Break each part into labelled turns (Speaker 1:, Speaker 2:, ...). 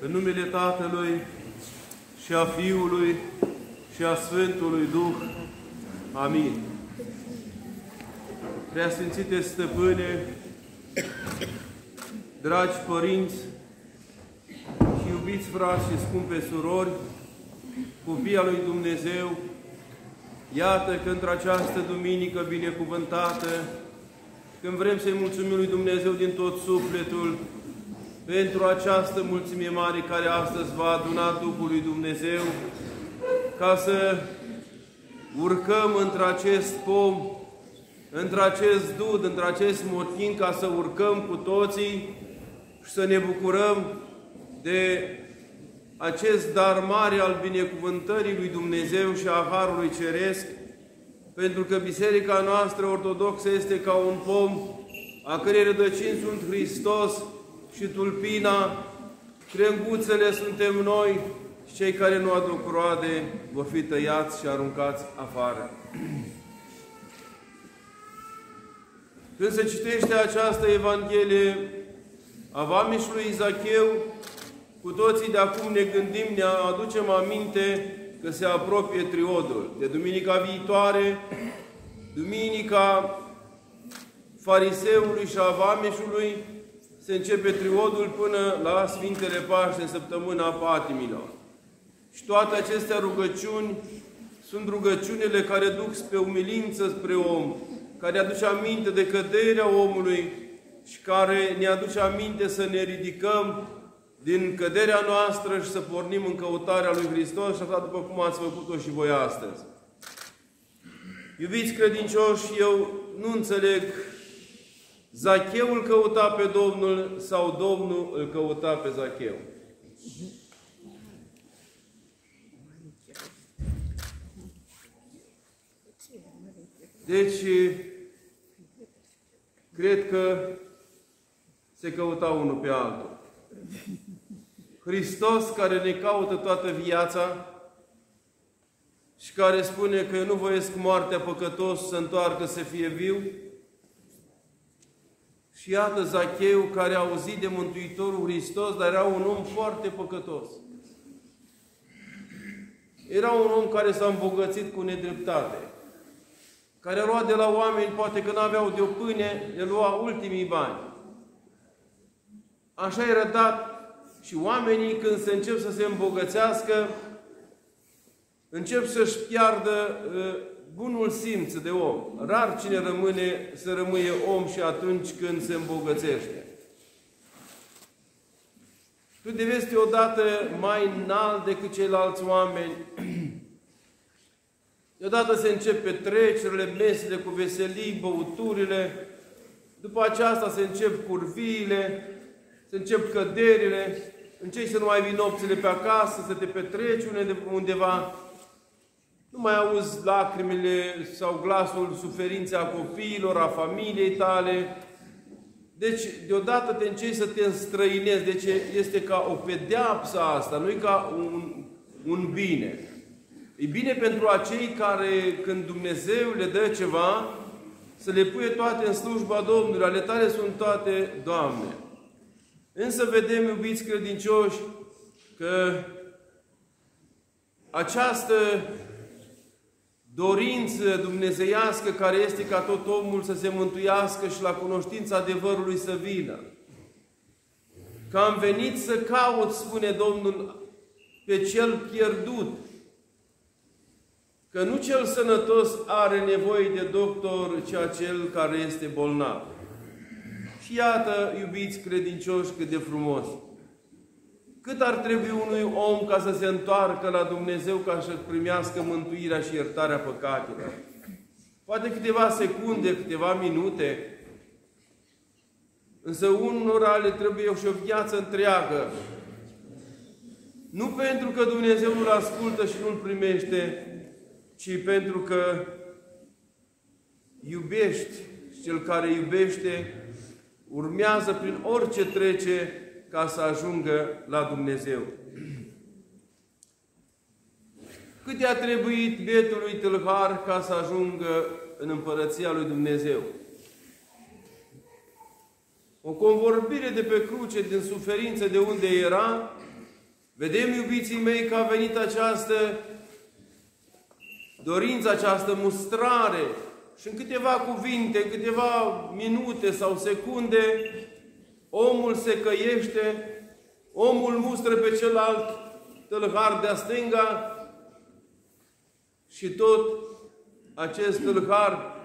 Speaker 1: În numele Tatălui și a Fiului și a Sfântului Duh. Amin. Preasfințite Stăpâne, dragi părinți și iubiți frați și scumpe surori, copii al lui Dumnezeu, iată că într-această duminică binecuvântată, când vrem să-i mulțumim lui Dumnezeu din tot sufletul pentru această mulțime mare care astăzi va aduna Duhul lui Dumnezeu, ca să urcăm într-acest pom, într-acest dud, într-acest motin, ca să urcăm cu toții și să ne bucurăm de acest dar mare al binecuvântării lui Dumnezeu și a Harului Ceresc, pentru că Biserica noastră ortodoxă este ca un pom a cărei rădăcini sunt Hristos și tulpina, crenguțele suntem noi și cei care nu aduc roade vor fi tăiați și aruncați afară. Când se citește această Evanghelie a Vamișului Zacheu, cu toții de acum ne gândim, ne aducem aminte că se apropie triodul. De duminica viitoare, duminica fariseului și a Vameșului, se începe triodul până la Sfintele Paște, în săptămâna patimilor. Și toate acestea rugăciuni sunt rugăciunile care duc spre umilință spre om, care aduce aminte de căderea omului și care ne aduce aminte să ne ridicăm din căderea noastră și să pornim în căutarea lui Hristos și așa după cum ați făcut-o și voi astăzi. Iubiți credincioși, eu nu înțeleg Zacheu îl căuta pe Domnul sau Domnul îl căuta pe Zacheu. Deci, cred că se căuta unul pe altul. Hristos care ne caută toată viața și care spune că eu nu voiesc moartea păcătos să întoarcă să fie viu, și iată Zacheu care a auzit de Mântuitorul Hristos, dar era un om foarte păcătos. Era un om care s-a îmbogățit cu nedreptate, care lua de la oameni, poate că n-aveau de o pâine, le lua ultimii bani. Așa era dat și oamenii când se încep să se îmbogățească, încep să-și piardă uh, bunul simț de om. Rar cine rămâne să rămâie om și atunci când se îmbogățește. Tu devesti odată mai înalt decât ceilalți oameni. Deodată se încep petrecerile, mesele cu veselii, băuturile. După aceasta se încep curviile, se încep căderile, începi să nu mai vii nopțile pe acasă, să te petreci undeva, nu mai auzi lacrimile sau glasul suferinței a copiilor, a familiei tale. Deci, deodată te începi să te înstrăinezi. Deci, este ca o pedeapsă asta, nu e ca un, un bine. E bine pentru acei care, când Dumnezeu le dă ceva, să le pune toate în slujba Domnului. Ale tale sunt toate, Doamne. Însă vedem, iubiți credincioși, că această dorință dumnezeiască care este ca tot omul să se mântuiască și la cunoștința adevărului să vină. Că am venit să caut, spune Domnul, pe cel pierdut. Că nu cel sănătos are nevoie de doctor, ci acel care este bolnav. Și iată, iubiți credincioși, cât de frumos. Cât ar trebui unui om ca să se întoarcă la Dumnezeu ca să primească mântuirea și iertarea păcatelor? Poate câteva secunde, câteva minute, însă unora le trebuie și o viață întreagă. Nu pentru că Dumnezeu nu-l ascultă și nu-l primește, ci pentru că iubești și cel care iubește urmează prin orice trece ca să ajungă la Dumnezeu. Cât i-a trebuit bietului tâlhar ca să ajungă în împărăția lui Dumnezeu? O convorbire de pe cruce, din suferință de unde era, Vedem, iubiții mei, că a venit această dorință, această mustrare și în câteva cuvinte, în câteva minute sau secunde, omul se căiește, omul mustră pe celălalt tâlhar de-a stânga și tot acest tâlhar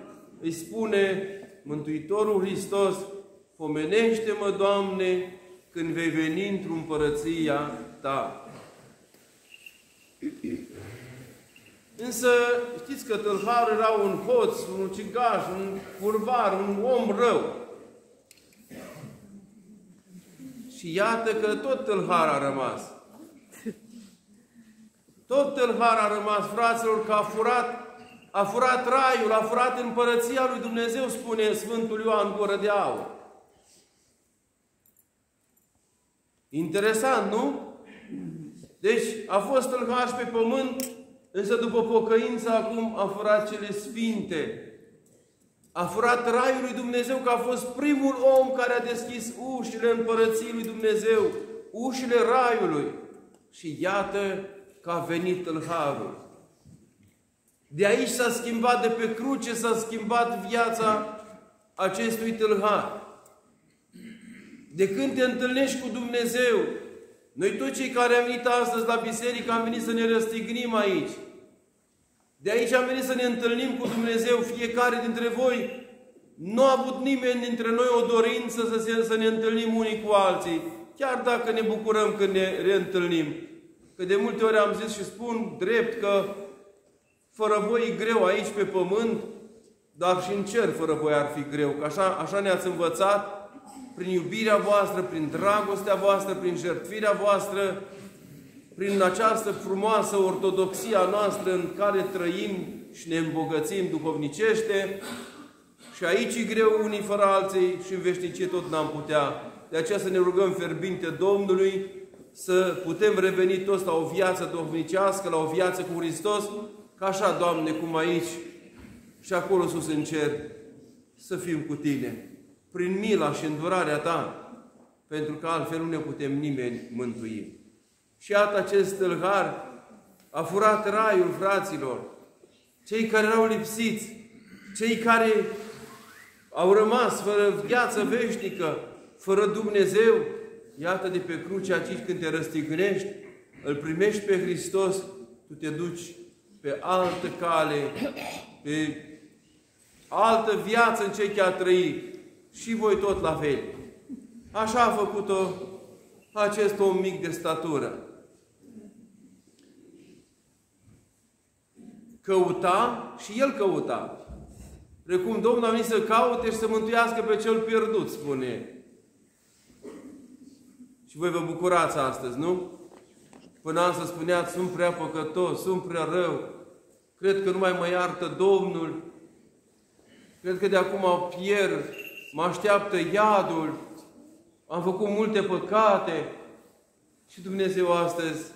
Speaker 1: îi spune Mântuitorul Hristos, pomenește-mă, Doamne, când vei veni într-o împărăția Ta. Însă știți că tâlharul era un hoț, un cigaș, un curvar, un om rău. Și iată că tot tâlhar a rămas. Tot tâlhar a rămas, fraților, că a furat, a furat raiul, a furat împărăția lui Dumnezeu, spune Sfântul Ioan Gură de Aur. Interesant, nu? Deci a fost tâlhaș pe pământ, însă după pocăință acum a furat cele sfinte. A furat raiul lui Dumnezeu, că a fost primul om care a deschis ușile împărăției lui Dumnezeu, ușile raiului. Și iată că a venit tâlharul. De aici s-a schimbat, de pe cruce s-a schimbat viața acestui tâlhar. De când te întâlnești cu Dumnezeu, noi toți cei care am venit astăzi la biserică am venit să ne răstignim aici. De aici am venit să ne întâlnim cu Dumnezeu, fiecare dintre voi. Nu a avut nimeni dintre noi o dorință să, se, să ne întâlnim unii cu alții, chiar dacă ne bucurăm când ne reîntâlnim. Că de multe ori am zis și spun drept că fără voi e greu aici pe pământ, dar și în cer fără voi ar fi greu. Că așa, așa ne-ați învățat prin iubirea voastră, prin dragostea voastră, prin jertfirea voastră, prin această frumoasă ortodoxie a noastră în care trăim și ne îmbogățim duhovnicește. Și aici e greu unii fără alții și în veșnicie tot n-am putea. De aceea să ne rugăm ferbinte Domnului să putem reveni toți la o viață duhovnicească, la o viață cu Hristos, ca așa, Doamne, cum aici și acolo sus în cer, să fim cu Tine prin mila și îndurarea Ta, pentru că altfel nu ne putem nimeni mântui. Și iată acest tâlhar a furat raiul fraților, cei care erau lipsiți, cei care au rămas fără viață veșnică, fără Dumnezeu, iată de pe cruce aici când te răstignești, îl primești pe Hristos, tu te duci pe altă cale, pe altă viață în ce a trăit și voi tot la fel. Așa a făcut-o acest om mic de statură. Căuta și el căuta. Precum Domnul a venit să caute și să mântuiască pe cel pierdut, spune. Și voi vă bucurați astăzi, nu? Până am să spuneați, sunt prea păcătos, sunt prea rău, cred că nu mai mă iartă Domnul, cred că de acum pierd, mă așteaptă iadul, am făcut multe păcate și Dumnezeu astăzi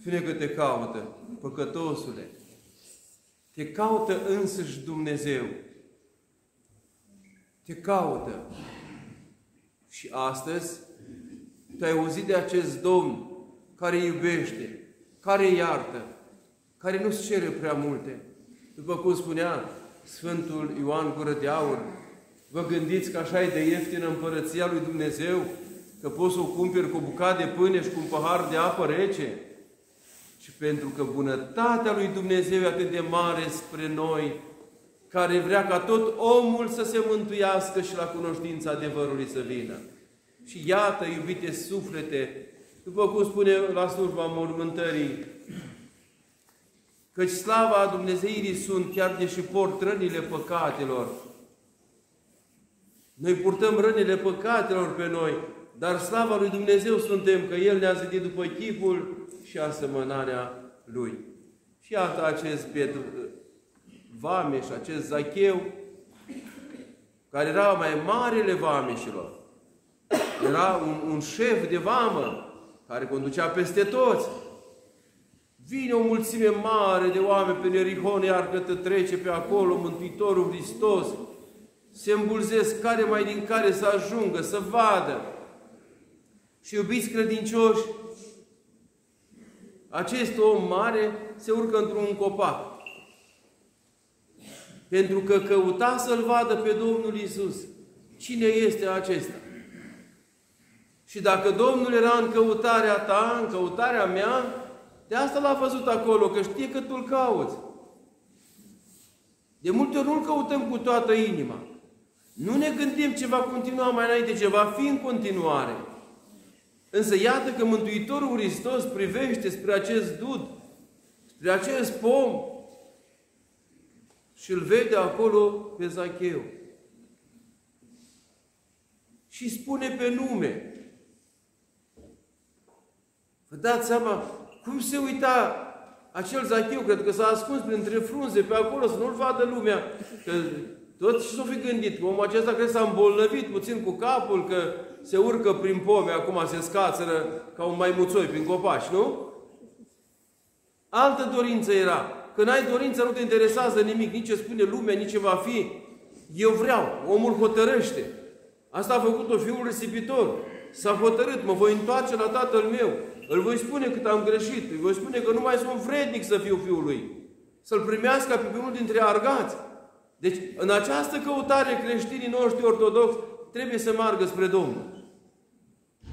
Speaker 1: spune că te caută, păcătosule. Te caută însăși Dumnezeu. Te caută. Și astăzi tu ai auzit de acest Domn care iubește, care iartă, care nu-ți cere prea multe. După cum spunea Sfântul Ioan Gură de Aur, Vă gândiți că așa e de ieftină împărăția lui Dumnezeu? Că poți să o cumperi cu o bucată de pâine și cu un pahar de apă rece? Și pentru că bunătatea lui Dumnezeu e atât de mare spre noi, care vrea ca tot omul să se mântuiască și la cunoștința adevărului să vină. Și iată, iubite suflete, după cum spune la slujba mormântării, căci slava Dumnezeirii sunt chiar deși port rănile păcatelor, noi purtăm rănile păcatelor pe noi, dar slava lui Dumnezeu suntem că El ne-a zidit după chipul și asemănarea Lui. Și iată acest Petru, Vameș, acest Zacheu, care era mai marele vameșilor. Era un, un șef de vamă care conducea peste toți. Vine o mulțime mare de oameni pe Nerihon, iar că trece pe acolo Mântuitorul Hristos, se îmbulzesc care mai din care să ajungă, să vadă. Și iubiți credincioși, acest om mare se urcă într-un copac. Pentru că căuta să-L vadă pe Domnul Isus. Cine este acesta? Și dacă Domnul era în căutarea ta, în căutarea mea, de asta l-a văzut acolo, că știe că tu-L cauți. De multe ori nu-L căutăm cu toată inima. Nu ne gândim ce va continua mai înainte, ce va fi în continuare. Însă iată că Mântuitorul Hristos privește spre acest dud, spre acest pom și îl vede acolo pe Zacheu. Și spune pe nume. Vă dați seama cum se uita acel Zacheu, cred că s-a ascuns printre frunze pe acolo să nu-l vadă lumea. Că tot și s-o fi gândit că omul acesta cred s-a îmbolnăvit puțin cu capul, că se urcă prin pome, acum se scațără ca un maimuțoi prin copaci, nu? Altă dorință era. Când ai dorință, nu te interesează nimic, nici ce spune lumea, nici ce va fi. Eu vreau, omul hotărăște. Asta a făcut-o fiul risipitor. S-a hotărât, mă voi întoarce la tatăl meu. Îl voi spune cât am greșit. Îi voi spune că nu mai sunt vrednic să fiu fiul lui. Să-l primească pe unul dintre argați. Deci, în această căutare creștinii noștri ortodoxi trebuie să meargă spre Domnul.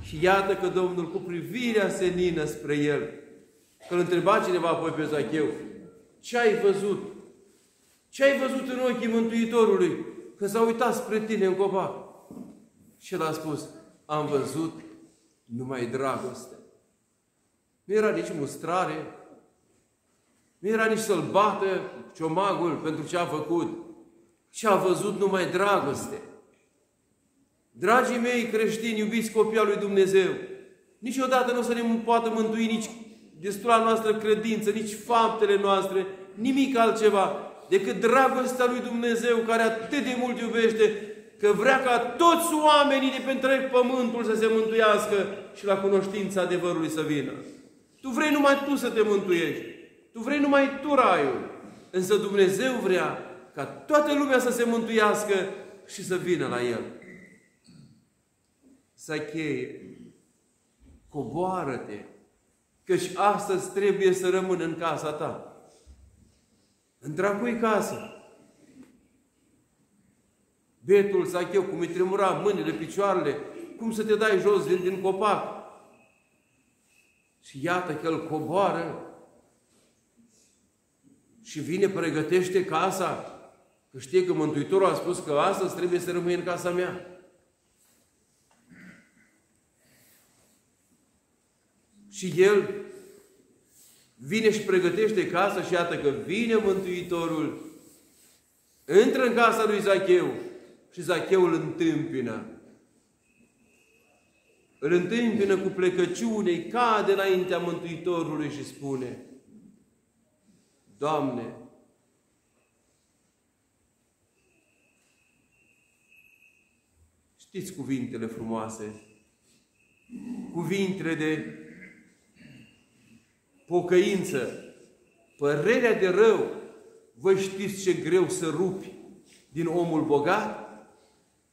Speaker 1: Și iată că Domnul cu privirea senină spre el, că îl întreba cineva apoi pe Zacheu, ce ai văzut? Ce ai văzut în ochii Mântuitorului? Că s-a uitat spre tine în copac. Și el a spus, am văzut numai dragoste. Nu era nici mustrare, nu era nici să-l bată ciomagul pentru ce a făcut, și a văzut numai dragoste. Dragii mei creștini, iubiți copii al lui Dumnezeu, niciodată nu o să ne poată mântui nici destula noastră credință, nici faptele noastre, nimic altceva decât dragostea lui Dumnezeu care atât de mult iubește că vrea ca toți oamenii de pe întreg pământul să se mântuiască și la cunoștința adevărului să vină. Tu vrei numai tu să te mântuiești. Tu vrei numai tu raiul. Însă Dumnezeu vrea ca toată lumea să se mântuiască și să vină la El. Să cheie. Coboară-te, căci astăzi trebuie să rămân în casa ta. Într-a cui casă? Betul Zacheu, cum îi tremura mâinile, picioarele, cum să te dai jos din, din copac. Și iată că el coboară și vine, pregătește casa Că știe că Mântuitorul a spus că astăzi trebuie să rămâi în casa mea. Și el vine și pregătește casa și iată că vine Mântuitorul, intră în casa lui Zacheu și Zacheu îl întâmpină. Îl întâmpină cu plecăciune, cade înaintea Mântuitorului și spune, Doamne, Știți cuvintele frumoase, cuvintele de pocăință, părerea de rău. Vă știți ce greu să rupi din omul bogat?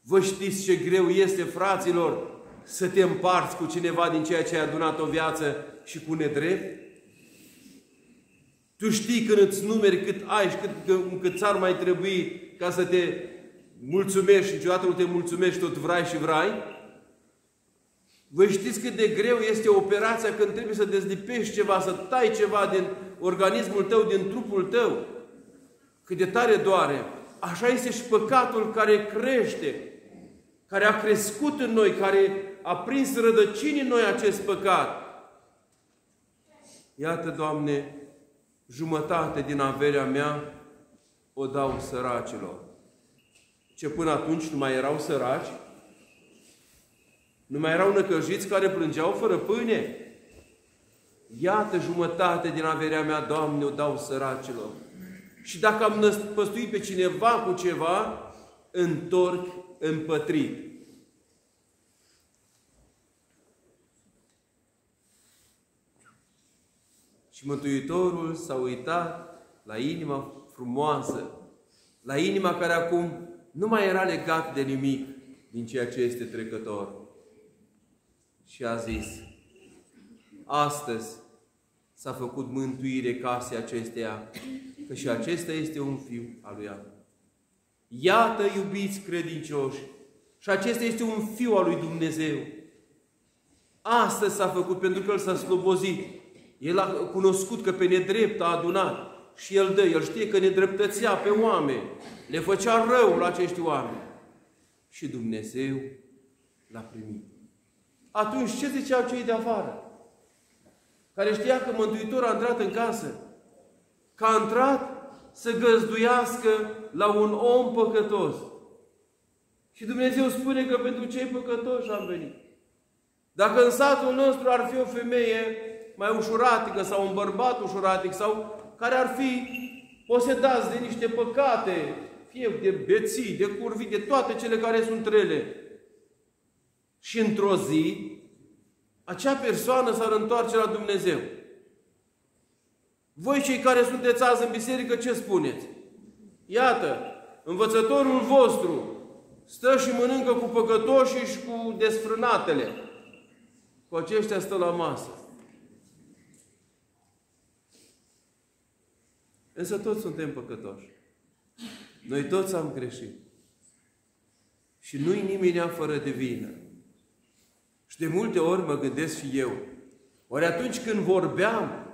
Speaker 1: Vă știți ce greu este, fraților, să te împarți cu cineva din ceea ce ai adunat o viață și cu nedrept? Tu știi când îți numeri cât ai și cât, cât ți-ar mai trebui ca să te mulțumești și niciodată nu te mulțumești, tot vrai și vrai. Vă știți cât de greu este operația când trebuie să dezlipești ceva, să tai ceva din organismul tău, din trupul tău. Cât de tare doare. Așa este și păcatul care crește, care a crescut în noi, care a prins rădăcini în noi acest păcat. Iată, Doamne, jumătate din averea mea o dau săracilor. Ce până atunci nu mai erau săraci? Nu mai erau năcăjiți care plângeau fără pâine? Iată jumătate din averea mea, Doamne, o dau săracilor. Și dacă am năspăstuit pe cineva cu ceva, întorc împătrit. Și Mântuitorul s-a uitat la inima frumoasă, la inima care acum nu mai era legat de nimic din ceea ce este trecător. Și a zis, astăzi s-a făcut mântuire casei acesteia, că și acesta este un fiu al lui Abraham. Iată, iubiți credincioși, și acesta este un fiu al lui Dumnezeu. Astăzi s-a făcut pentru că el s-a slobozit. El a cunoscut că pe nedrept a adunat și el dă. El știe că nedreptățea pe oameni. Le făcea rău la acești oameni. Și Dumnezeu l-a primit. Atunci ce ziceau cei de afară? Care știa că Mântuitorul a intrat în casă. Că a intrat să găzduiască la un om păcătos. Și Dumnezeu spune că pentru cei păcătoși am venit. Dacă în satul nostru ar fi o femeie mai ușuratică sau un bărbat ușuratic sau care ar fi posedați de niște păcate, fie de beții, de curvi, de toate cele care sunt rele. Și într-o zi, acea persoană s-ar întoarce la Dumnezeu. Voi cei care sunteți azi în biserică, ce spuneți? Iată, învățătorul vostru stă și mănâncă cu păcătoșii și cu desfrânatele. Cu aceștia stă la masă. Însă toți suntem păcătoși. Noi toți am greșit. Și nu-i nimeni fără de vină. Și de multe ori mă gândesc și eu, ori atunci când vorbeam,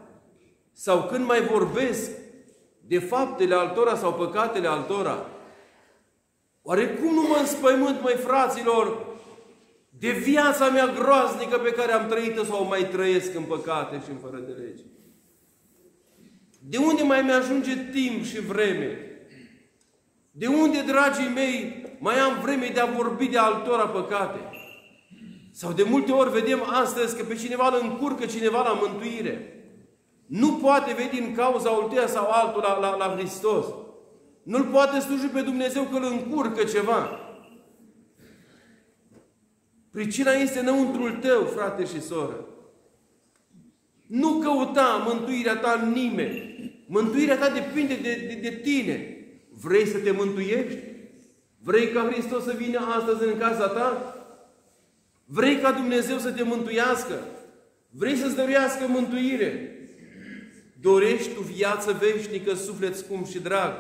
Speaker 1: sau când mai vorbesc de faptele altora sau păcatele altora, oare cum nu mă înspăimânt, mai fraților, de viața mea groaznică pe care am trăit-o sau mai trăiesc în păcate și în fără de lege? De unde mai mi-ajunge timp și vreme? De unde, dragii mei, mai am vreme de a vorbi de altora păcate? Sau de multe ori vedem astăzi că pe cineva îl încurcă cineva la mântuire. Nu poate veni din cauza ultea sau altul la, la, la Hristos. Nu-L poate sluji pe Dumnezeu că îl încurcă ceva. Pricina este înăuntrul tău, frate și soră. Nu căuta mântuirea ta în nimeni. Mântuirea ta depinde de, de, de tine. Vrei să te mântuiești? Vrei ca Hristos să vină astăzi în casa ta? Vrei ca Dumnezeu să te mântuiască? Vrei să-ți dăruiască mântuire? Dorești tu viață veșnică, suflet scump și drag?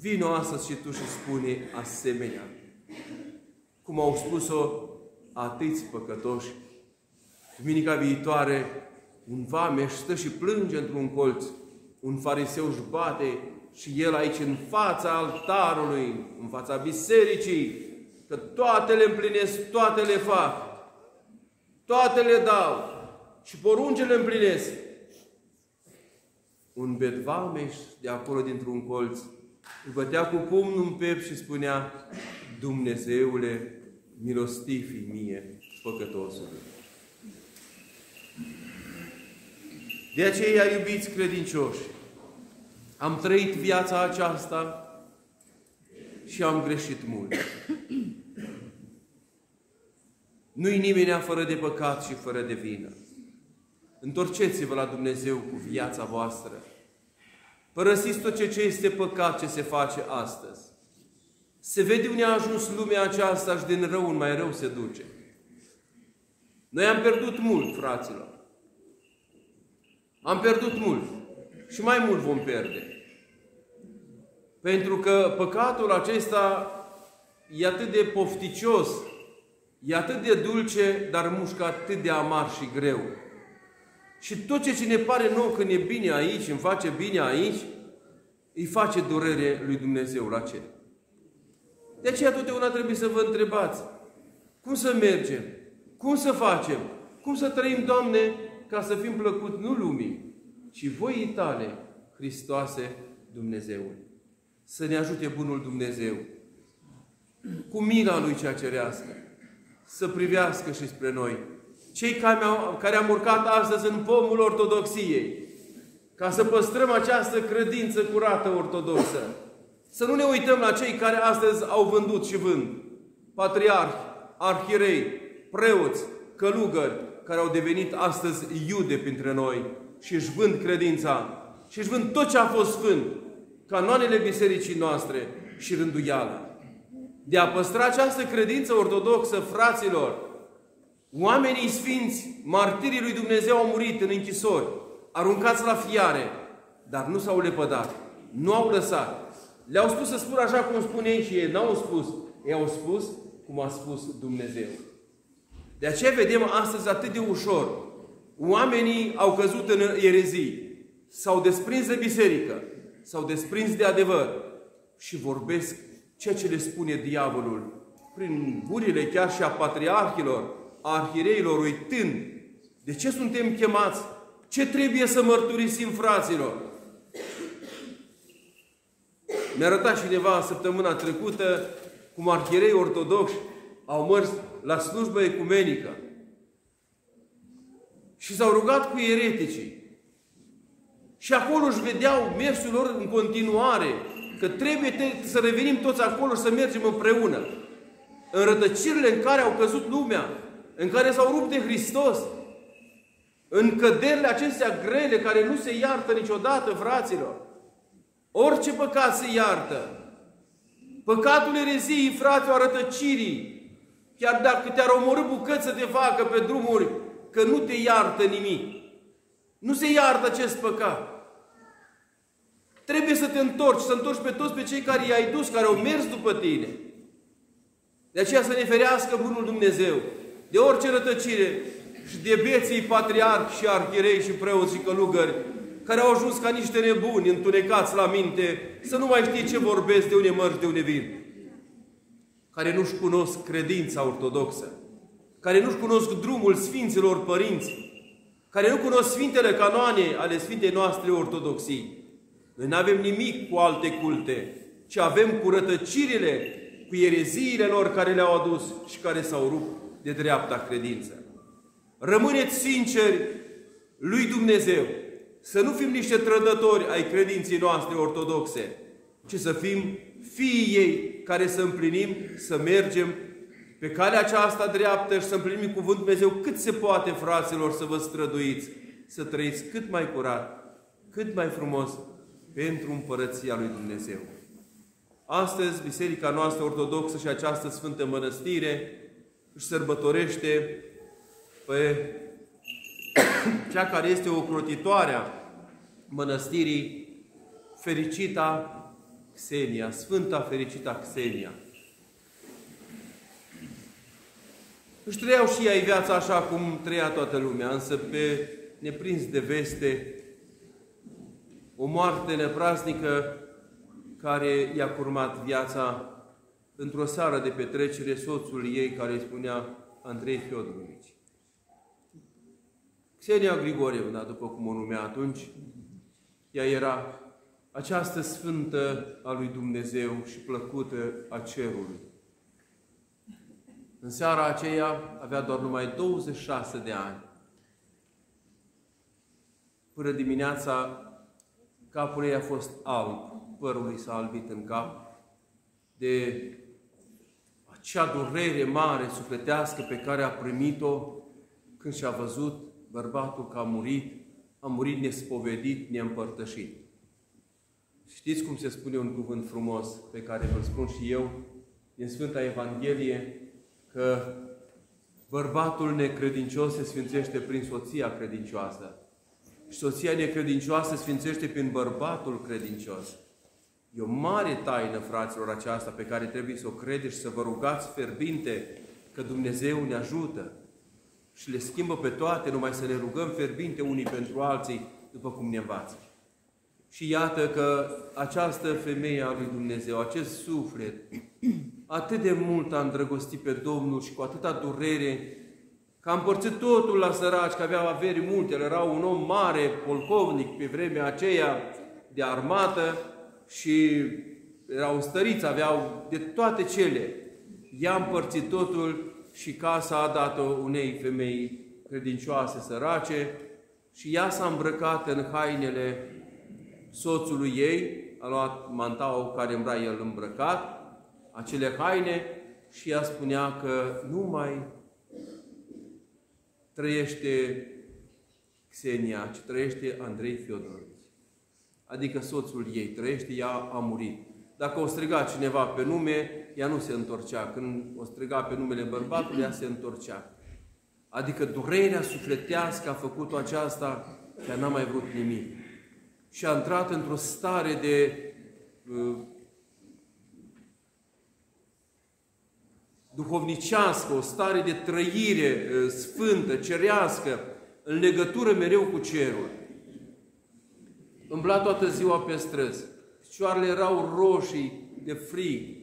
Speaker 1: Vino astăzi și tu și spune asemenea. Cum au spus-o atâți păcătoși. Duminica viitoare, un vameș stă și plânge într-un colț. Un fariseu își bate și el aici în fața altarului, în fața bisericii, că toate le împlinesc, toate le fac, toate le dau și poruncele împlinesc. Un bedvameș de acolo dintr-un colț îl bătea cu pumnul în pep și spunea Dumnezeule, milostivii mie, păcătosului. De aceea, iubiți credincioși, am trăit viața aceasta și am greșit mult. Nu-i nimeni fără de păcat și fără de vină. Întorceți-vă la Dumnezeu cu viața voastră. Părăsiți tot ce, ce este păcat ce se face astăzi. Se vede unde a ajuns lumea aceasta și din rău în mai rău se duce. Noi am pierdut mult, fraților. Am pierdut mult. Și mai mult vom pierde. Pentru că păcatul acesta e atât de pofticios, e atât de dulce, dar mușcă atât de amar și greu. Și tot ce ce ne pare nou când e bine aici, îmi face bine aici, îi face durere lui Dumnezeu la cer. De aceea totdeauna trebuie să vă întrebați, cum să mergem? Cum să facem? Cum să trăim, Doamne, ca să fim plăcut nu lumii, ci voi tale, Hristoase Dumnezeul. Să ne ajute Bunul Dumnezeu cu mila Lui cea cerească să privească și spre noi. Cei care, au, care am urcat astăzi în pomul ortodoxiei, ca să păstrăm această credință curată ortodoxă. Să nu ne uităm la cei care astăzi au vândut și vând. Patriarhi, arhirei, preoți, călugări, care au devenit astăzi iude printre noi și își vând credința și își vând tot ce a fost sfânt, canoanele bisericii noastre și rânduiala. De a păstra această credință ortodoxă, fraților, Oamenii sfinți, martirii lui Dumnezeu au murit în închisori, aruncați la fiare, dar nu s-au lepădat, nu au lăsat. Le-au spus să spună așa cum spune ei și ei, n-au spus. Ei au spus cum a spus Dumnezeu. De aceea vedem astăzi atât de ușor. Oamenii au căzut în erezii, s-au desprins de biserică, s-au desprins de adevăr și vorbesc ceea ce le spune diavolul prin gurile chiar și a patriarhilor, a arhireilor, uitând de ce suntem chemați, ce trebuie să mărturisim fraților. Mi-a arătat cineva săptămâna trecută cum arhirei ortodoxi au mers la slujbă ecumenică și s-au rugat cu ereticii. Și acolo își vedeau mersul lor în continuare, că trebuie să revenim toți acolo și să mergem împreună. În rătăcirile în care au căzut lumea, în care s-au rupt de Hristos, în căderile acestea grele care nu se iartă niciodată, fraților. Orice păcat se iartă. Păcatul ereziei, fraților, rătăcirii, chiar dacă te-ar omorâ bucăți să te facă pe drumuri, că nu te iartă nimic. Nu se iartă acest păcat. Trebuie să te întorci, să întorci pe toți pe cei care i-ai dus, care au mers după tine. De aceea să ne ferească Bunul Dumnezeu de orice rătăcire și de beții patriarhi și arhierei și preoți și călugări care au ajuns ca niște nebuni, întunecați la minte, să nu mai știe ce vorbesc, de unde mărși, de unde vin. Care nu-și cunosc credința ortodoxă, care nu-și cunosc drumul Sfinților Părinți, care nu cunosc Sfintele canoane ale Sfintei noastre ortodoxii. Noi nu avem nimic cu alte culte, ci avem curătăcirile, cu ereziile lor care le-au adus și care s-au rupt de dreapta credință. Rămâneți sinceri lui Dumnezeu, să nu fim niște trădători ai credinței noastre ortodoxe, ci să fim fiii ei care să împlinim, să mergem pe calea aceasta dreaptă și să împlinim cuvântul Dumnezeu cât se poate, fraților, să vă străduiți, să trăiți cât mai curat, cât mai frumos pentru împărăția lui Dumnezeu. Astăzi, Biserica noastră ortodoxă și această Sfântă Mănăstire își sărbătorește pe cea care este o crotitoarea mănăstirii, fericita Xenia, Sfânta fericita Xenia. Își trăiau și ei viața așa cum trăia toată lumea, însă pe neprins de veste, o moarte nepraznică care i-a curmat viața într-o seară de petrecere soțul ei care îi spunea Andrei Fiodorovici. Xenia Grigorievna, după cum o numea atunci, ea era această sfântă a lui Dumnezeu și plăcută a cerului. În seara aceea avea doar numai 26 de ani. Până dimineața capul ei a fost alb, părul ei s-a albit în cap, de acea durere mare sufletească pe care a primit-o când și-a văzut bărbatul că a murit, a murit nespovedit, neîmpărtășit. Știți cum se spune un cuvânt frumos pe care vă spun și eu din Sfânta Evanghelie, că bărbatul necredincios se sfințește prin soția credincioasă și soția necredincioasă sfințește prin bărbatul credincios. E o mare taină, fraților, aceasta pe care trebuie să o credeți și să vă rugați ferbinte că Dumnezeu ne ajută și le schimbă pe toate, numai să ne rugăm ferbinte unii pentru alții, după cum ne învață. Și iată că această femeie a lui Dumnezeu, acest suflet, atât de mult a îndrăgostit pe Domnul și cu atâta durere, că a împărțit totul la săraci, că avea averi multe, era un om mare, polcovnic pe vremea aceea de armată, și erau stăriți, aveau de toate cele. I-a împărțit totul și casa a dat-o unei femei credincioase, sărace, și ea s-a îmbrăcat în hainele soțului ei, a luat mantaua care îmbra el îmbrăcat, acele haine, și ea spunea că nu mai trăiește Xenia, ci trăiește Andrei Fiodorovici adică soțul ei trăiește, ea a murit. Dacă o striga cineva pe nume, ea nu se întorcea. Când o striga pe numele bărbatului, ea se întorcea. Adică durerea sufletească a făcut-o aceasta, că n-a mai vrut nimic. Și a intrat într-o stare de duhovnicească, o stare de trăire uh, sfântă, cerească, în legătură mereu cu cerul. Îmbla toată ziua pe străzi. Picioarele erau roșii de frig,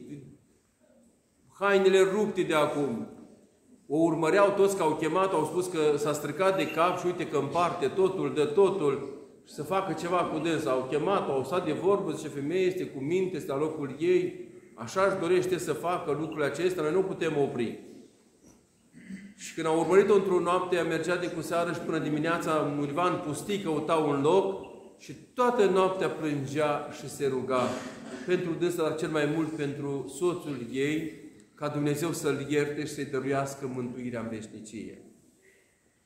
Speaker 1: hainele rupte de acum. O urmăreau toți că au chemat, au spus că s-a stricat de cap și uite că împarte totul, de totul și să facă ceva cu dânsa. Au chemat, au stat de vorbă, zice, femeie este cu minte, este la locul ei, așa își dorește să facă lucrurile acestea, noi nu putem opri. Și când au urmărit-o într-o noapte, a mergea de cu seară și până dimineața, undeva în pustii, căutau un loc și toată noaptea plângea și se ruga pentru dânsa, dar cel mai mult pentru soțul ei, ca Dumnezeu să-l ierte și să-i dăruiască mântuirea în veșnicie.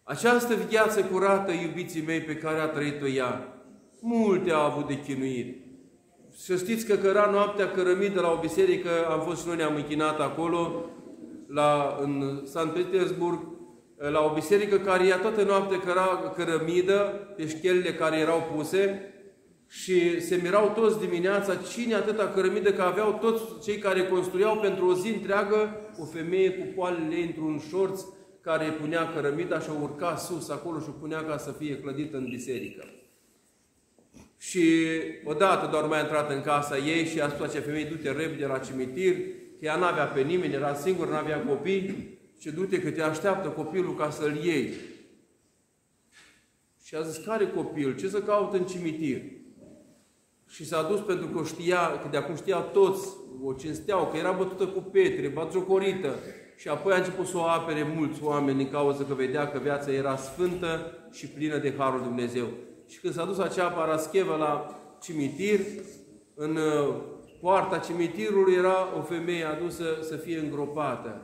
Speaker 1: Această viață curată, iubiții mei, pe care a trăit-o ea, multe a avut de chinuit. Să știți că căra noaptea cărămidă la o biserică, am fost și noi, ne-am închinat acolo, la, în San Petersburg, la o biserică care ia toată noaptea căra cărămidă pe șchelile care erau puse și se mirau toți dimineața cine atâta cărămidă că aveau toți cei care construiau pentru o zi întreagă o femeie cu poalele ei într-un șorț care punea cărămida și o urca sus acolo și o punea ca să fie clădită în biserică. Și odată doar mai a intrat în casa ei și a spus acea femeie, du-te repede la cimitir, că ea n-avea pe nimeni, era singur, n-avea copii, și du-te că te așteaptă copilul ca să-l iei. Și a zis, care copil? Ce să caut în cimitir? Și s-a dus pentru că știa, că de acum știa toți, o cinsteau, că era bătută cu pietre, batjocorită. Și apoi a început să o apere mulți oameni din cauza că vedea că viața era sfântă și plină de Harul Dumnezeu. Și când s-a dus acea paraschevă la cimitir, în uh, poarta cimitirului era o femeie adusă să fie îngropată.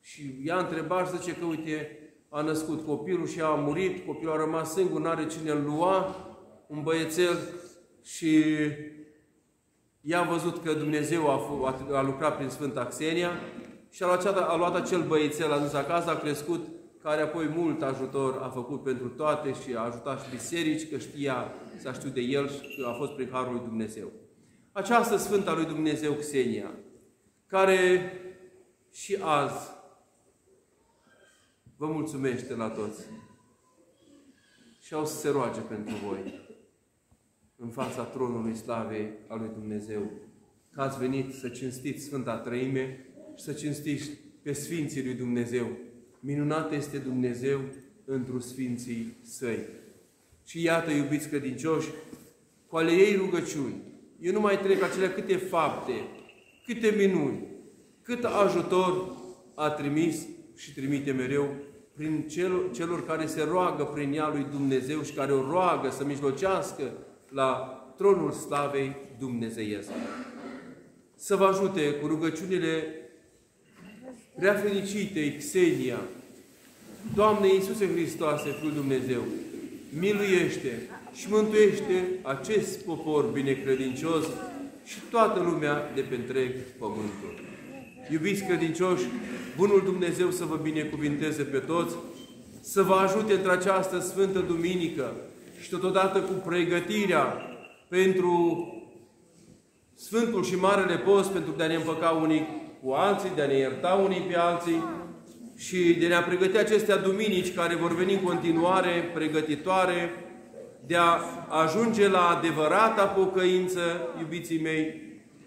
Speaker 1: Și ea întreba și zice că, uite, a născut copilul și a murit, copilul a rămas singur, n-are cine îl lua, un băiețel și ea a văzut că Dumnezeu a, a lucrat prin Sfânta Xenia și a luat, a luat acel băiețel, a dus acasă, a crescut, care apoi mult ajutor a făcut pentru toate și a ajutat și biserici, că știa, să știu de el și că a fost prin Harul lui Dumnezeu. Această Sfânta lui Dumnezeu Xenia, care și azi vă mulțumește la toți și au să se roage pentru voi în fața tronului slavei a lui Dumnezeu, că ați venit să cinstiți Sfânta Trăime și să cinstiți pe Sfinții lui Dumnezeu. Minunat este Dumnezeu întru Sfinții Săi. Și iată, iubiți credincioși, cu ale ei rugăciuni, eu nu mai trec acelea câte fapte, câte minuni, cât ajutor a trimis și trimite mereu prin celor, celor care se roagă prin ea lui Dumnezeu și care o roagă să mijlocească la tronul slavei dumnezeiesc. Să vă ajute cu rugăciunile prea fericite, Xenia, Doamne Iisuse Hristoase, Fiul Dumnezeu, miluiește și mântuiește acest popor binecredincios și toată lumea de pe întreg pământul. Iubiți credincioși, Bunul Dumnezeu să vă binecuvinteze pe toți, să vă ajute într această Sfântă Duminică și totodată cu pregătirea pentru Sfântul și Marele Post, pentru de a ne împăca unii cu alții, de a ne ierta unii pe alții și de a ne pregăti acestea duminici care vor veni în continuare pregătitoare de a ajunge la adevărata pocăință, iubiții mei,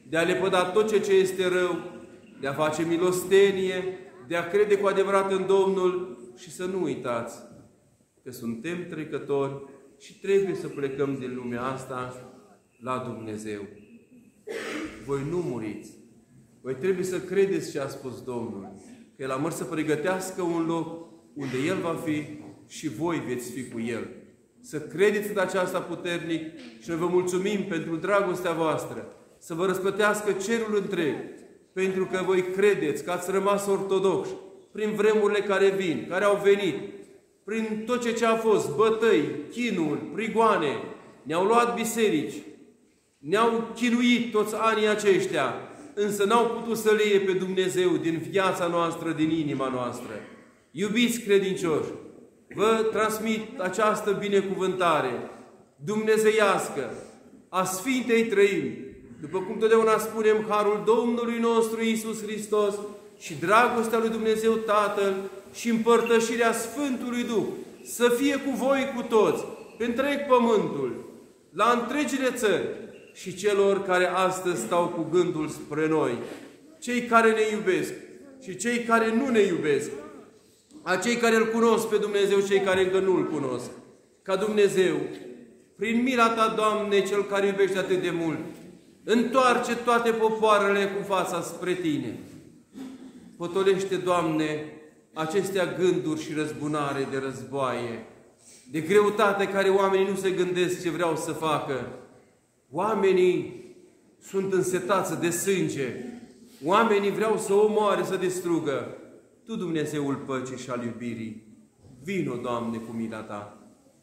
Speaker 1: de a lepăda tot ce, ce este rău, de a face milostenie, de a crede cu adevărat în Domnul și să nu uitați că suntem trecători și trebuie să plecăm din lumea asta la Dumnezeu. Voi nu muriți. Voi trebuie să credeți ce a spus Domnul. Că El a mers să pregătească un loc unde El va fi și voi veți fi cu El. Să credeți în aceasta puternic și noi vă mulțumim pentru dragostea voastră. Să vă răspătească cerul întreg pentru că voi credeți că ați rămas ortodoxi prin vremurile care vin, care au venit, prin tot ce, ce a fost, bătăi, chinuri, prigoane, ne-au luat biserici, ne-au chinuit toți anii aceștia, însă n-au putut să le iei pe Dumnezeu din viața noastră, din inima noastră. Iubiți credincioși, vă transmit această binecuvântare dumnezeiască a Sfintei Trăimi, după cum totdeauna spunem, Harul Domnului nostru Isus Hristos și dragostea lui Dumnezeu Tatăl și împărtășirea Sfântului Duh să fie cu voi cu toți, pe întreg pământul, la întregile țări și celor care astăzi stau cu gândul spre noi, cei care ne iubesc și cei care nu ne iubesc, acei care îl cunosc pe Dumnezeu, cei care încă nu îl cunosc. Ca Dumnezeu, prin mila Ta, Doamne, Cel care iubește atât de mult, întoarce toate popoarele cu fața spre Tine. Potolește, Doamne, acestea gânduri și răzbunare de războaie, de greutate care oamenii nu se gândesc ce vreau să facă. Oamenii sunt însetați de sânge. Oamenii vreau să omoare, să distrugă. Tu, Dumnezeul păcii și al iubirii, vino, Doamne, cu mila Ta,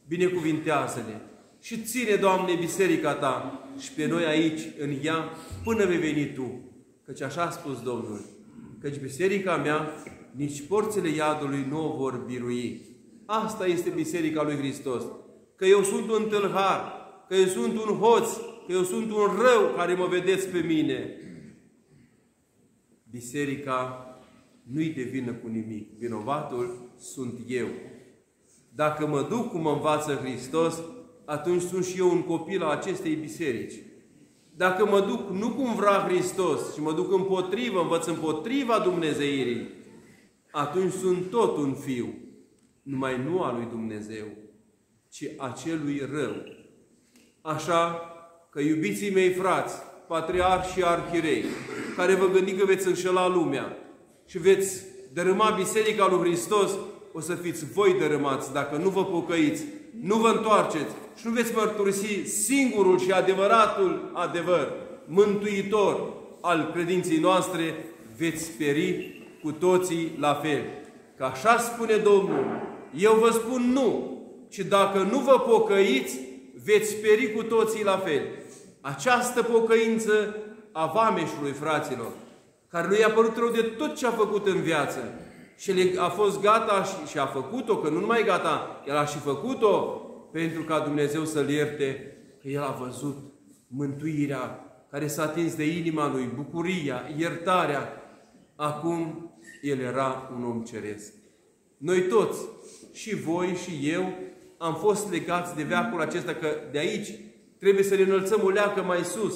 Speaker 1: binecuvintează-ne și ține, Doamne, biserica Ta și pe noi aici, în ea, până vei veni Tu. Căci așa a spus Domnul, căci biserica mea, nici porțile iadului nu o vor birui. Asta este biserica lui Hristos. Că eu sunt un tâlhar, că eu sunt un hoț, că eu sunt un rău care mă vedeți pe mine. Biserica nu-i de vină cu nimic. Vinovatul sunt eu. Dacă mă duc cum mă învață Hristos, atunci sunt și eu un copil al acestei biserici. Dacă mă duc nu cum vrea Hristos și mă duc împotrivă, învăț împotriva Dumnezeirii, atunci sunt tot un fiu, numai nu al lui Dumnezeu, ci a celui rău. Așa că iubiții mei frați, patriarhi și arhirei, care vă gândi că veți înșela lumea, și veți dărâma Biserica lui Hristos, o să fiți voi dărâmați dacă nu vă pocăiți, nu vă întoarceți și nu veți mărturisi singurul și adevăratul adevăr, mântuitor al credinței noastre, veți speri cu toții la fel. Că așa spune Domnul, eu vă spun nu, ci dacă nu vă pocăiți, veți speri cu toții la fel. Această pocăință a vameșului, fraților, care nu i-a părut rău de tot ce a făcut în viață și a fost gata și, și a făcut-o, că nu numai gata, el a și făcut-o pentru ca Dumnezeu să-l ierte, că el a văzut mântuirea care s-a atins de inima lui, bucuria, iertarea. Acum el era un om ceresc. Noi toți, și voi și eu, am fost legați de veacul acesta, că de aici trebuie să ne înălțăm o leacă mai sus,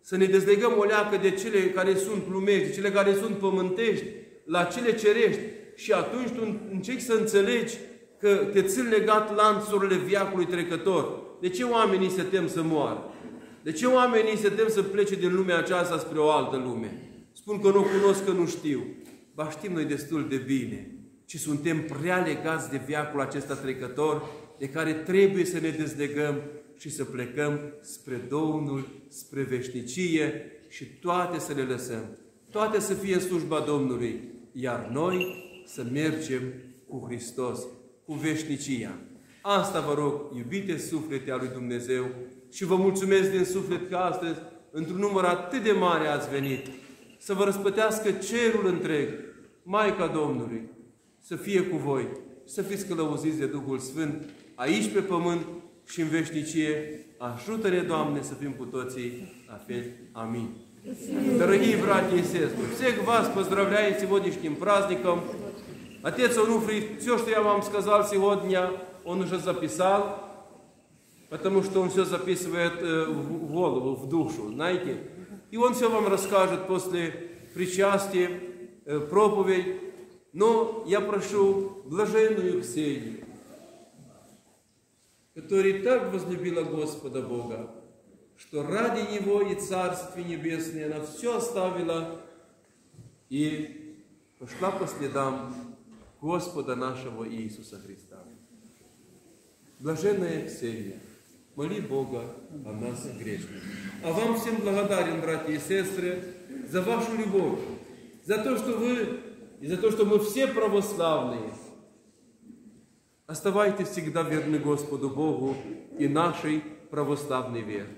Speaker 1: să ne dezlegăm o leacă de cele care sunt lumești, de cele care sunt pământești, la cele cerești. Și atunci tu încerci să înțelegi că te țin legat lanțurile viacului trecător. De ce oamenii se tem să moară? De ce oamenii se tem să plece din lumea aceasta spre o altă lume? Spun că nu o cunosc, că nu știu. Ba știm noi destul de bine. Ci suntem prea legați de viacul acesta trecător, de care trebuie să ne dezlegăm și să plecăm spre Domnul, spre veșnicie și toate să le lăsăm. Toate să fie în slujba Domnului, iar noi să mergem cu Hristos, cu veșnicia. Asta vă rog, iubite suflete al lui Dumnezeu, și vă mulțumesc din suflet că astăzi, într-un număr atât de mare ați venit, să vă răspătească cerul întreg, Maica Domnului, să fie cu voi, să fiți călăuziți de Duhul Sfânt, aici pe pământ și în veșnicie. Ajută-ne, Doamne, să fim cu toții la fel. Amin. Дорогие братья и сестры, всех вас поздравляю сегодняшним праздником. Отец Онуфрий, все, что я вам сказал сегодня, он уже записал, потому что он все записывает в голову, в душу, знаете. И он все вам расскажет после причастия, проповедь. Но я прошу блаженную Ксению, которая так возлюбила Господа Бога, что ради Него и Царствие Небесное она все оставила и пошла по следам Господа нашего Иисуса Христа. Блаженная Ксения, моли Бога о нас грешных. А вам всем благодарен, братья и сестры, за вашу любовь, за то, что вы, и за то, что мы все православные – Оставайтесь всегда верны Господу Богу и нашей православной вере.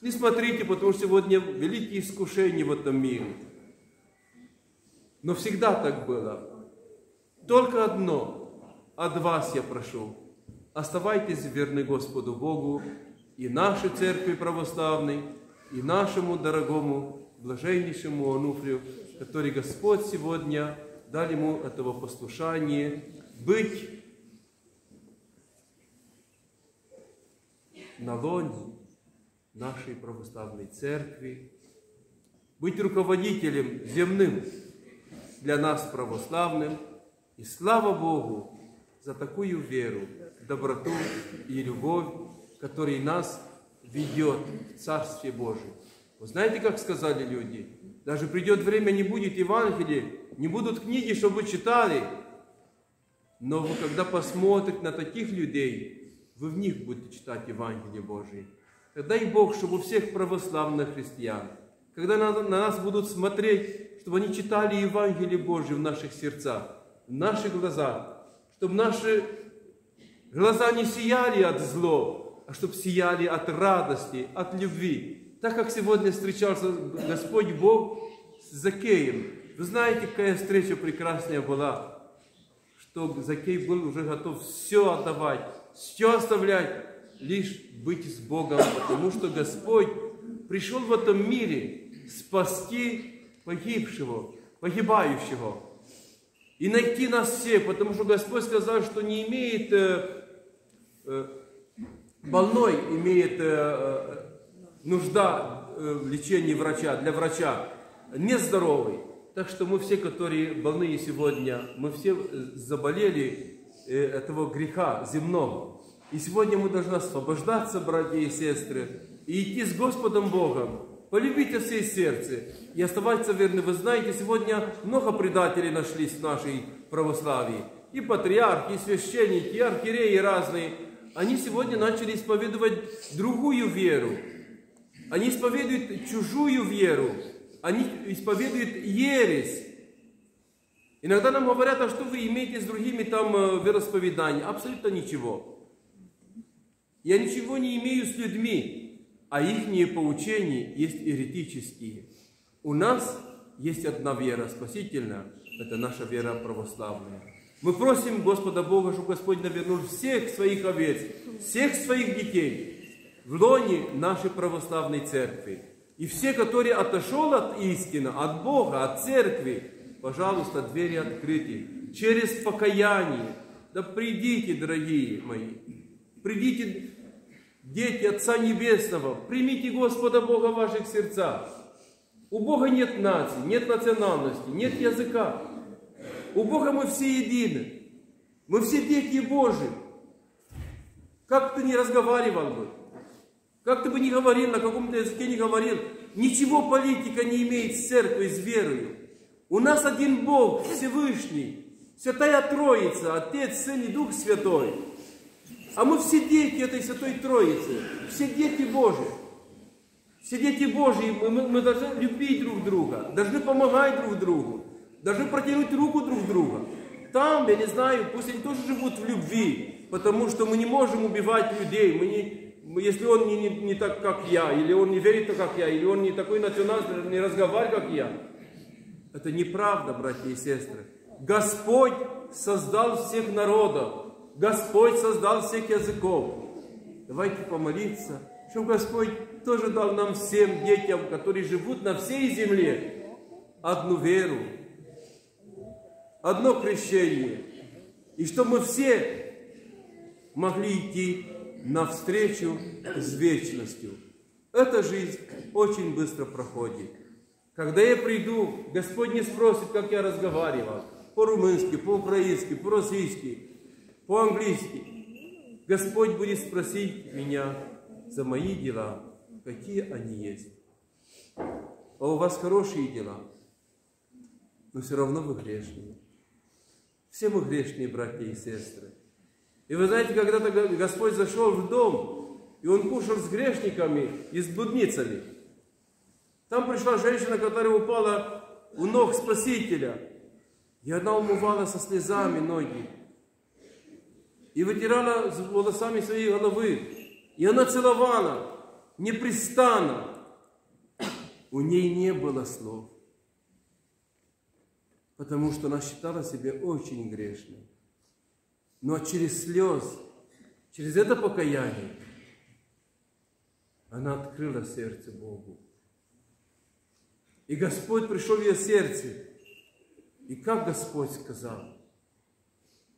Speaker 1: Не смотрите, потому что сегодня великие искушения в этом мире. Но всегда так было. только одно от вас я прошу. Оставайтесь верны Господу Богу и нашей церкви православной, и нашему дорогому блаженнейшему Ануфрию, который Господь сегодня дал ему этого послушания, быть на лоне нашей православной церкви, быть руководителем земным для нас православным. И слава Богу за такую веру, доброту и любовь, которая нас ведет в Царствие Божие. Вы знаете, как сказали люди? Даже придет время, не будет Евангелия, не будут книги, чтобы читали. Но вы, когда посмотрите на таких людей, вы в них будете читать Евангелие Божие. Дай Бог, чтобы у всех православных христиан, когда на, на нас будут смотреть, чтобы они читали Евангелие Божие в наших сердцах, в наших глазах, чтобы наши глаза не сияли от зло, а чтобы сияли от радости, от любви. Так как сегодня встречался Господь Бог с Закеем. Вы знаете, какая встреча прекрасная была, что Закей был уже готов все отдавать, все оставлять, лишь быть с Богом, потому что Господь пришел в этом мире спасти погибшего, погибающего и найти нас все, потому что Господь сказал, что не имеет, э, э, больной имеет э, э нужда э, в лечении врача, для врача, нездоровый. Так что мы все, которые больные сегодня, мы все э, заболели этого греха земного. И сегодня мы должны освобождаться, братья и сестры, и идти с Господом Богом, полюбить от всей сердце и оставаться верны. Вы знаете, сегодня много предателей нашлись в нашей православии. И патриархи, и священники, и архиереи разные. Они сегодня начали исповедовать другую веру. Они исповедуют чужую веру. Они исповедуют ересь. Иногда нам говорят, а что вы имеете с другими там э, вероисповеданиями? Абсолютно ничего. Я ничего не имею с людьми, а их поучения есть еретические. У нас есть одна вера спасительная, это наша вера православная. Мы просим Господа Бога, чтобы Господь навернул всех своих овец, всех своих детей в лоне нашей православной церкви. И все, которые отошел от истины, от Бога, от церкви, пожалуйста, двери открыты. Через покаяние. Да придите, дорогие мои, Придите, дети Отца Небесного, примите Господа Бога в ваших сердцах. У Бога нет нации, нет национальности, нет языка. У Бога мы все едины. Мы все дети Божьи. Как ты не разговаривал бы, как ты бы не говорил, на каком-то языке не говорил, ничего политика не имеет с церковью, с верою. У нас один Бог, Всевышний, Святая Троица, Отец, Сын и Дух Святой. А мы все дети этой Святой Троицы, все дети Божьи. Все дети Божьи, мы, мы, должны любить друг друга, должны помогать друг другу, должны протянуть руку друг друга. Там, я не знаю, пусть они тоже живут в любви, потому что мы не можем убивать людей, мы не, если он не, не, не так, как я, или он не верит так, как я, или он не такой национальный, не разговаривает, как я. Это неправда, братья и сестры. Господь создал всех народов, Господь создал всех языков. Давайте помолиться, чтобы Господь тоже дал нам всем детям, которые живут на всей земле, одну веру, одно крещение. И чтобы мы все могли идти навстречу с вечностью. Эта жизнь очень быстро проходит. Когда я приду, Господь не спросит, как я разговаривал, по-румынски, по-украински, по-российски, по-английски. Господь будет спросить меня за мои дела, какие они есть. А у вас хорошие дела, но все равно вы грешные. Все мы грешные, братья и сестры. И вы знаете, когда-то Господь зашел в дом, и Он кушал с грешниками и с блудницами. Там пришла женщина, которая упала у ног Спасителя, и она умывала со слезами ноги и вытирала волосами своей головы. И она целовала непрестанно. У ней не было слов. потому что она считала себя очень грешной. Но через слез, через это покаяние, она открыла сердце Богу. И Господь пришел в ее сердце. И как Господь сказал,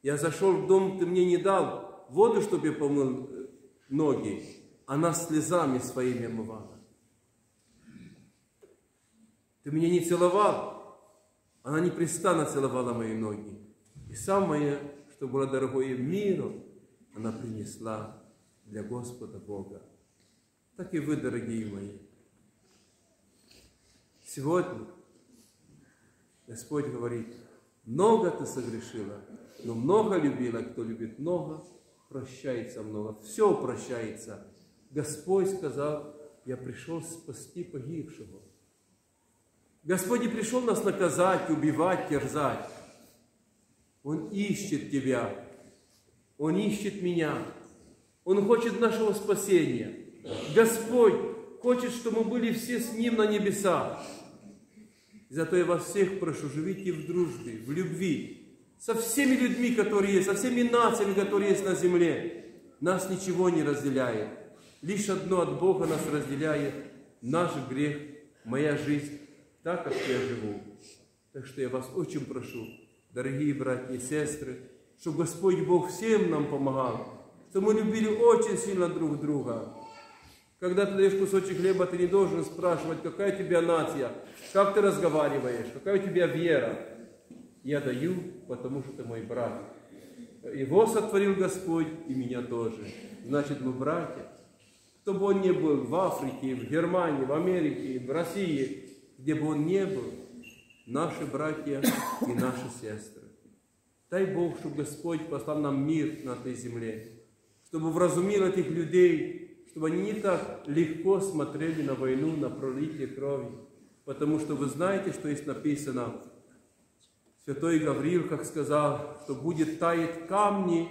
Speaker 1: я зашел в дом, ты мне не дал воду, чтобы я помыл э, ноги, она слезами своими омывала. Ты меня не целовал, она непрестанно целовала мои ноги. И самое, что было дорогое миру, она принесла для Господа Бога. Так и вы, дорогие мои. Сегодня Господь говорит, много ты согрешила, но много любила, кто любит много, прощается много, все прощается. Господь сказал, я пришел спасти погибшего. Господь не пришел нас наказать, убивать, терзать. Он ищет тебя, Он ищет меня, Он хочет нашего спасения. Господь хочет, чтобы мы были все с Ним на небесах. Зато я вас всех прошу, живите в дружбе, в любви, со всеми людьми, которые есть, со всеми нациями, которые есть на земле. Нас ничего не разделяет. Лишь одно от Бога нас разделяет – наш грех, моя жизнь, так, как я живу. Так что я вас очень прошу, дорогие братья и сестры, чтобы Господь Бог всем нам помогал, чтобы мы любили очень сильно друг друга, когда ты даешь кусочек хлеба, ты не должен спрашивать, какая у тебя нация, как ты разговариваешь, какая у тебя вера. Я даю, потому что ты мой брат. Его сотворил Господь, и меня тоже. Значит, мы братья. Кто бы он ни был, в Африке, в Германии, в Америке, в России, где бы он ни был, наши братья и наши сестры. Дай Бог, чтобы Господь послал нам мир на этой земле, чтобы вразумил этих людей, чтобы они не так легко смотрели на войну, на пролитие крови. Потому что вы знаете, что есть написано, Святой Гавриил, как сказал, что будет таять камни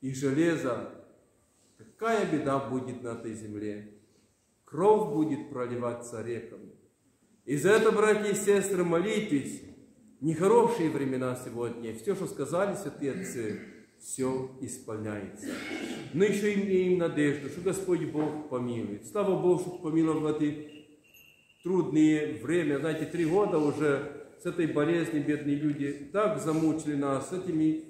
Speaker 1: и железо. Какая беда будет на этой земле? Кровь будет проливаться реками. И за это, братья и сестры, молитесь. Нехорошие времена сегодня. Все, что сказали святые отцы, все исполняется. Но еще имеем надежду, что Господь Бог помилует. Слава Богу, что помиловал в эти трудные время. Знаете, три года уже с этой болезнью бедные люди так замучили нас, с этими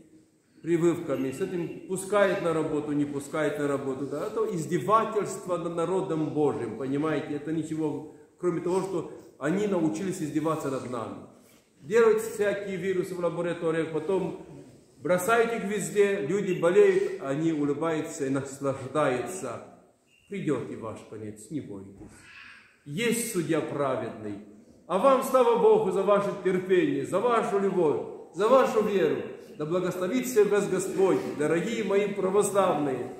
Speaker 1: прививками, с этим пускает на работу, не пускает на работу. Да? Это издевательство над народом Божьим, понимаете? Это ничего, кроме того, что они научились издеваться над нами. Делать всякие вирусы в лабораториях, потом Бросают их везде, люди болеют, они улыбаются и наслаждаются. Придет и ваш конец, не бойтесь. Есть судья праведный. А вам, слава Богу, за ваше терпение, за вашу любовь, за вашу веру. Да благословит всех вас Господь, дорогие мои православные.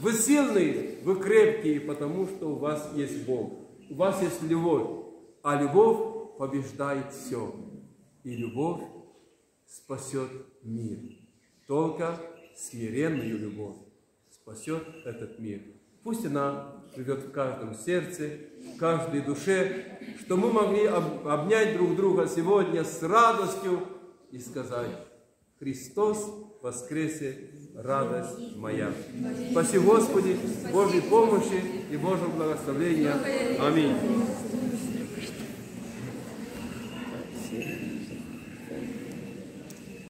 Speaker 1: Вы сильные, вы крепкие, потому что у вас есть Бог. У вас есть любовь. А любовь побеждает все. И любовь спасет мир. Только смиренную любовь спасет этот мир. Пусть она живет в каждом сердце, в каждой душе, что мы могли обнять друг друга сегодня с радостью и сказать, Христос воскресе, радость моя. Спаси Господи, Божьей помощи и Божьего благословения. Аминь.